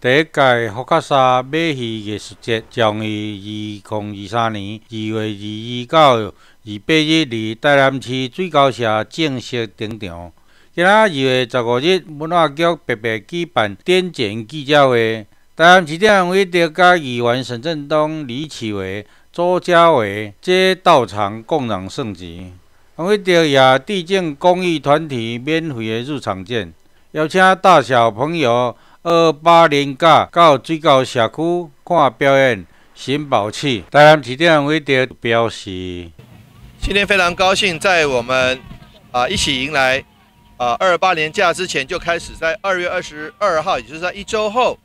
第一届福克萨马戏艺术节将于二零二三年二月二二到二八日伫台南市水沟社正式登场。今仔二月十五日，文化局特别举办点检记者会，台南市长委德甲议员沈振东、李启伟、周家伟皆到场共襄盛举。王委德也致敬公益团体免费的入场券，邀请大小朋友二八年假到最高社区看表演，寻宝趣。台南市长委德表示：今天非常高兴，在我们啊一起迎来。啊，二八年假之前就开始，在二月二十二号，也就是在一周后，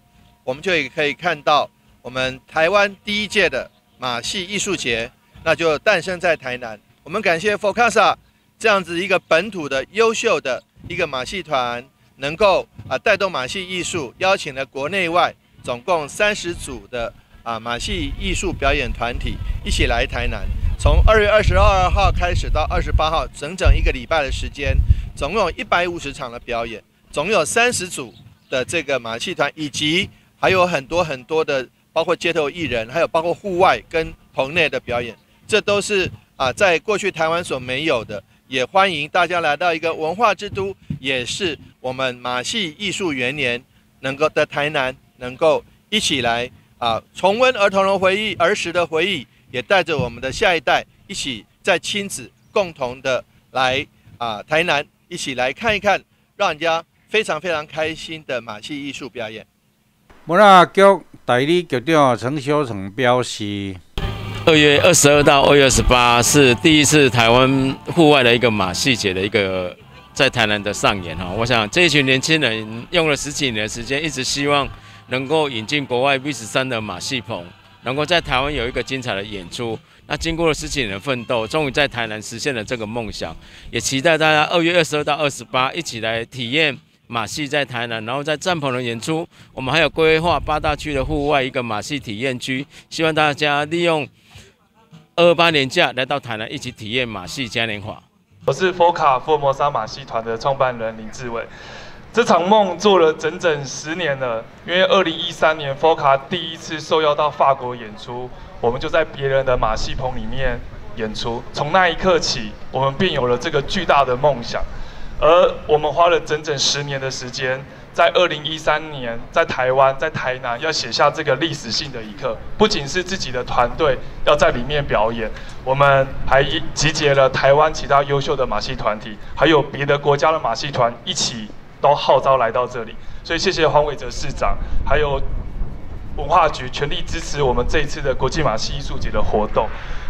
我们就也可以看到我们台湾第一届的马戏艺术节，那就诞生在台南。我们感谢 Focasa 这样子一个本土的优秀的一个马戏团，能够啊带动马戏艺术，邀请了国内外总共三十组的啊马戏艺术表演团体一起来台南。从二月二十二号开始到二十八号，整整一个礼拜的时间。总共有一百五十场的表演，总有三十组的这个马戏团，以及还有很多很多的，包括街头艺人，还有包括户外跟棚内的表演，这都是啊，在过去台湾所没有的。也欢迎大家来到一个文化之都，也是我们马戏艺术元年能够的台南，能够一起来啊，重温儿童的回忆、儿时的回忆，也带着我们的下一代一起在亲子共同的来啊，台南。一起来看一看，让人家非常非常开心的马戏艺术表演。文化局代理局长陈修成表示：二月二十二到二月二十八是第一次台湾户外的一个马戏节的一个在台南的上演哈。我想这一群年轻人用了十几年的时间，一直希望能够引进国外 V 十三的马戏棚，能够在台湾有一个精彩的演出。那经过了十几年的奋斗，终于在台南实现了这个梦想，也期待大家二月二十二到二十八一起来体验马戏在台南，然后在帐篷的演出。我们还有规划八大区的户外一个马戏体验区，希望大家利用二八年假来到台南一起体验马戏嘉年华。我是佛卡福尔摩沙马戏团的创办人林志伟。这场梦做了整整十年了，因为二零一三年 f o c a 第一次受邀到法国演出，我们就在别人的马戏棚里面演出。从那一刻起，我们便有了这个巨大的梦想。而我们花了整整十年的时间，在二零一三年在台湾，在台南要写下这个历史性的一刻。不仅是自己的团队要在里面表演，我们还集结了台湾其他优秀的马戏团体，还有别的国家的马戏团一起。都号召来到这里，所以谢谢黄伟哲市长，还有文化局全力支持我们这一次的国际马戏艺术节的活动。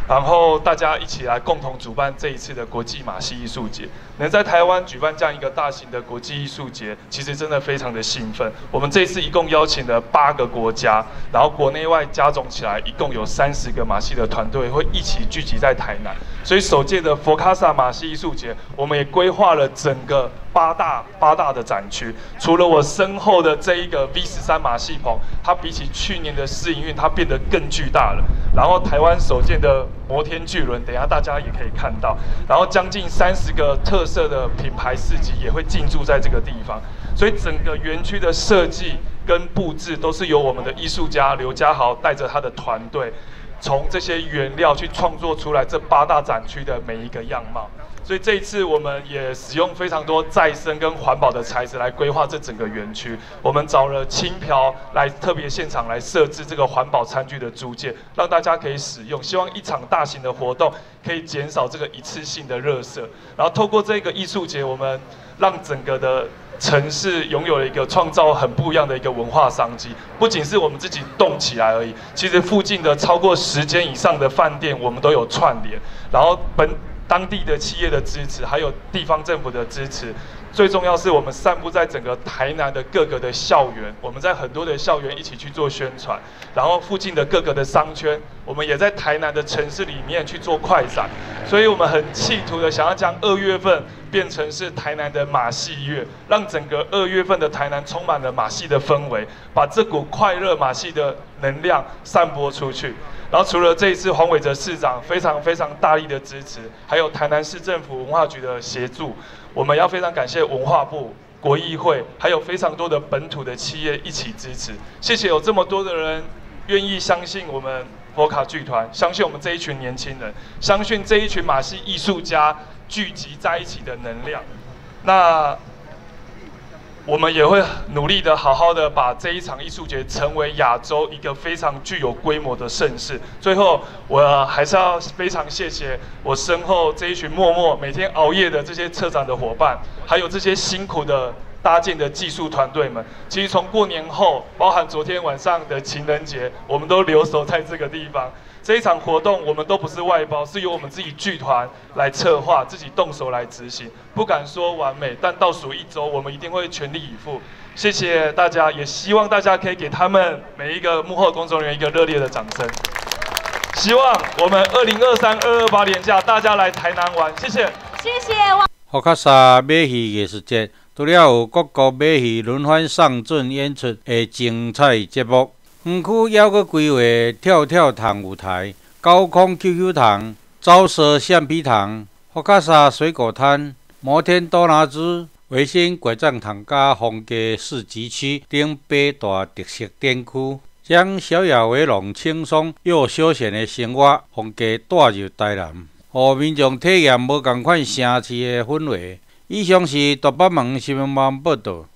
然后大家一起来共同主办这一次的国际马戏艺术节，能在台湾举办这样一个大型的国际艺术节，其实真的非常的兴奋。我们这次一共邀请了八个国家，然后国内外加总起来，一共有三十个马戏的团队会一起聚集在台南。所以首届的佛卡萨马戏艺术节，我们也规划了整个八大八大的展区。除了我身后的这一个 V 十三马戏棚，它比起去年的试营运，它变得更巨大了。然后台湾首届的摩天巨轮，等下大家也可以看到。然后将近三十个特色的品牌市集也会进驻在这个地方，所以整个园区的设计跟布置都是由我们的艺术家刘家豪带着他的团队，从这些原料去创作出来这八大展区的每一个样貌。所以这一次我们也使用非常多再生跟环保的材质来规划这整个园区。我们找了轻瓢来特别现场来设置这个环保餐具的租借，让大家可以使用。希望一场大型的活动可以减少这个一次性的热色。然后透过这个艺术节，我们让整个的城市拥有了一个创造很不一样的一个文化商机。不仅是我们自己动起来而已，其实附近的超过十间以上的饭店，我们都有串联。然后本当地的企业的支持，还有地方政府的支持，最重要是我们散布在整个台南的各个的校园，我们在很多的校园一起去做宣传，然后附近的各个的商圈，我们也在台南的城市里面去做快闪，所以我们很企图的想要将二月份变成是台南的马戏月，让整个二月份的台南充满了马戏的氛围，把这股快乐马戏的能量散播出去。然后除了这一次黄伟哲市长非常非常大力的支持，还有台南市政府文化局的协助，我们要非常感谢文化部国议会，还有非常多的本土的企业一起支持。谢谢有这么多的人愿意相信我们佛卡剧团，相信我们这一群年轻人，相信这一群马戏艺术家聚集在一起的能量。那。我们也会努力的，好好的把这一场艺术节成为亚洲一个非常具有规模的盛事。最后，我还是要非常谢谢我身后这一群默默每天熬夜的这些策展的伙伴，还有这些辛苦的搭建的技术团队们。其实从过年后，包含昨天晚上的情人节，我们都留守在这个地方。这一场活动我们都不是外包，是由我们自己剧团来策划，自己动手来执行。不敢说完美，但倒数一周，我们一定会全力以赴。谢谢大家，也希望大家可以给他们每一个幕后工作人员一个热烈的掌声。希望我们二零二三二二八年假大家来台南玩，谢谢。谢谢。福卡沙马戏艺术节除了有各国马戏轮番上阵演出的精彩节目。园区还阁规划跳跳糖舞台、高空 QQ 糖、招蛇橡皮糖、福卡沙水果摊、摩天多拿兹、维新拐杖糖加风格市集区等八大特色店区，将小雅为农轻松又休闲的生活风格带入台南，互民众体验无同款城市的氛围。以上是大北门新闻网报道。